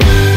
you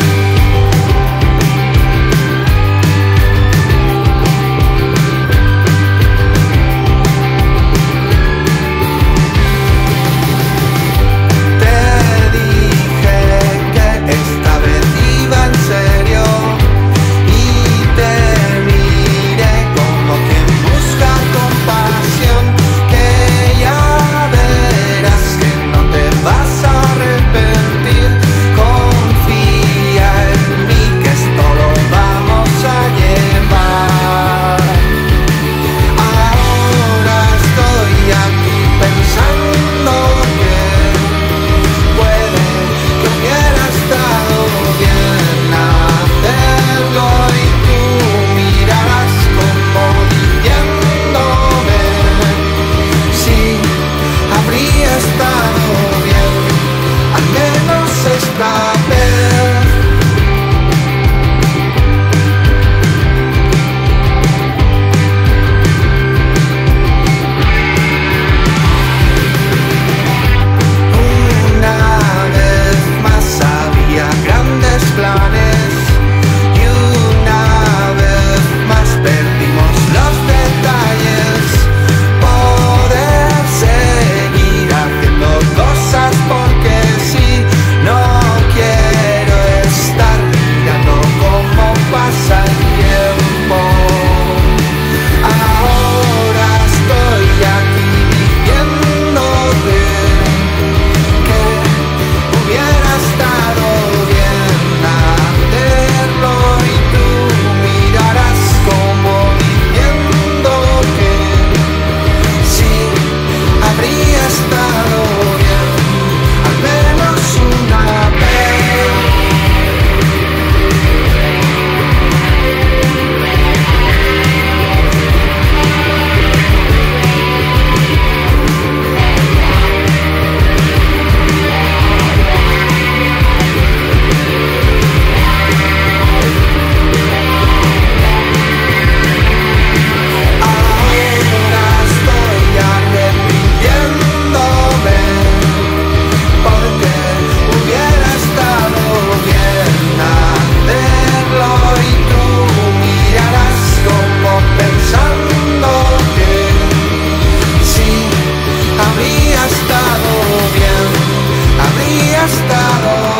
battle